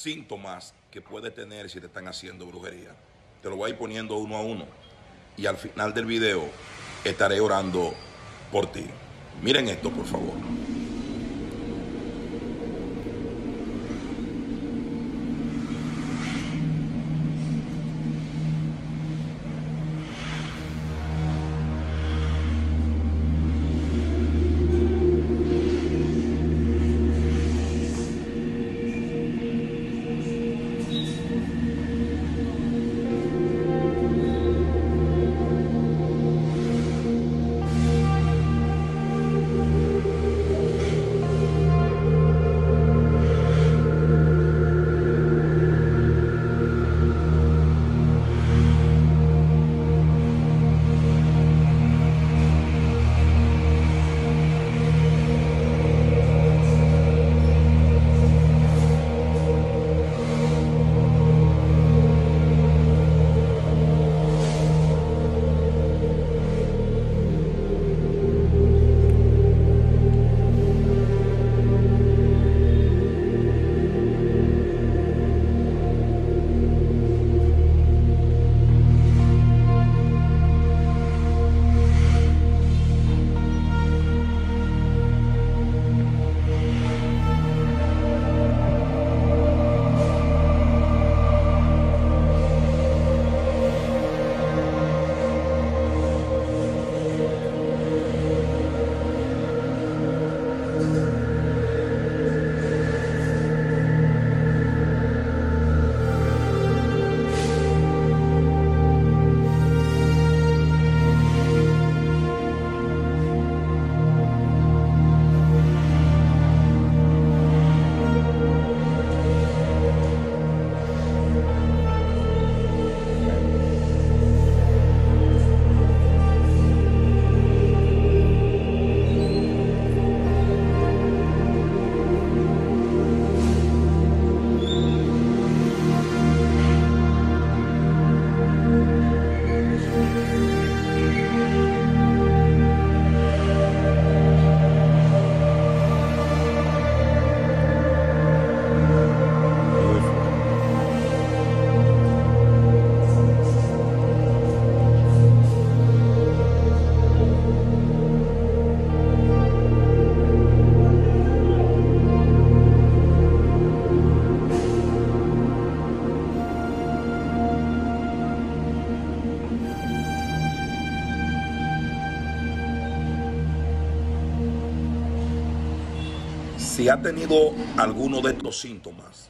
síntomas que puedes tener si te están haciendo brujería. Te lo voy a ir poniendo uno a uno. Y al final del video estaré orando por ti. Miren esto, por favor. Si ha tenido alguno de estos síntomas,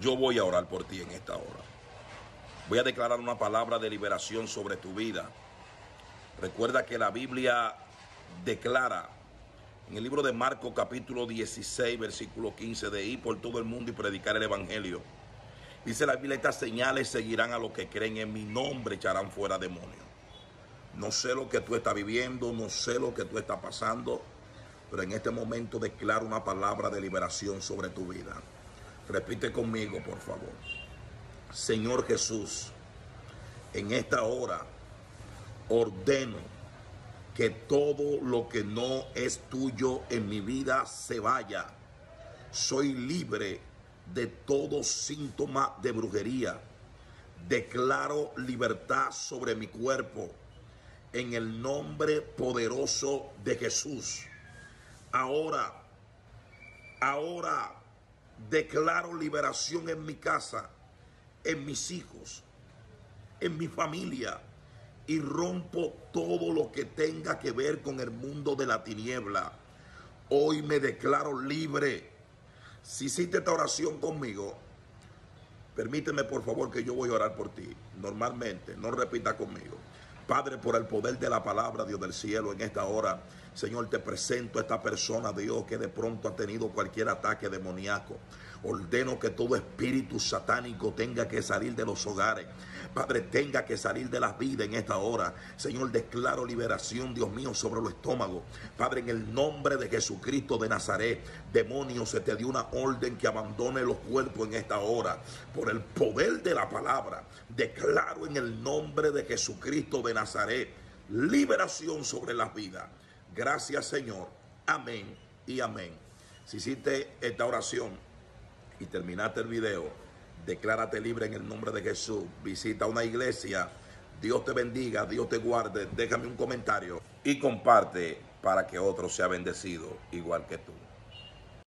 yo voy a orar por ti en esta hora. Voy a declarar una palabra de liberación sobre tu vida. Recuerda que la Biblia declara en el libro de Marcos capítulo 16, versículo 15, de ir por todo el mundo y predicar el Evangelio. Dice la Biblia, estas señales seguirán a los que creen en mi nombre, echarán fuera demonios. No sé lo que tú estás viviendo, no sé lo que tú estás pasando pero en este momento declaro una palabra de liberación sobre tu vida. Repite conmigo, por favor. Señor Jesús, en esta hora ordeno que todo lo que no es tuyo en mi vida se vaya. Soy libre de todo síntoma de brujería. Declaro libertad sobre mi cuerpo en el nombre poderoso de Jesús. Ahora, ahora declaro liberación en mi casa, en mis hijos, en mi familia y rompo todo lo que tenga que ver con el mundo de la tiniebla. Hoy me declaro libre. Si hiciste esta oración conmigo, permíteme por favor que yo voy a orar por ti. Normalmente, no repita conmigo. Padre, por el poder de la palabra, Dios del cielo, en esta hora Señor, te presento a esta persona, Dios, que de pronto ha tenido cualquier ataque demoníaco. Ordeno que todo espíritu satánico tenga que salir de los hogares. Padre, tenga que salir de las vidas en esta hora. Señor, declaro liberación, Dios mío, sobre los estómagos. Padre, en el nombre de Jesucristo de Nazaret, demonio, se te dio una orden que abandone los cuerpos en esta hora. Por el poder de la palabra, declaro en el nombre de Jesucristo de Nazaret liberación sobre las vidas. Gracias Señor. Amén y amén. Si hiciste esta oración, y terminaste el video, declárate libre en el nombre de Jesús. Visita una iglesia. Dios te bendiga, Dios te guarde. Déjame un comentario y comparte para que otro sea bendecido igual que tú.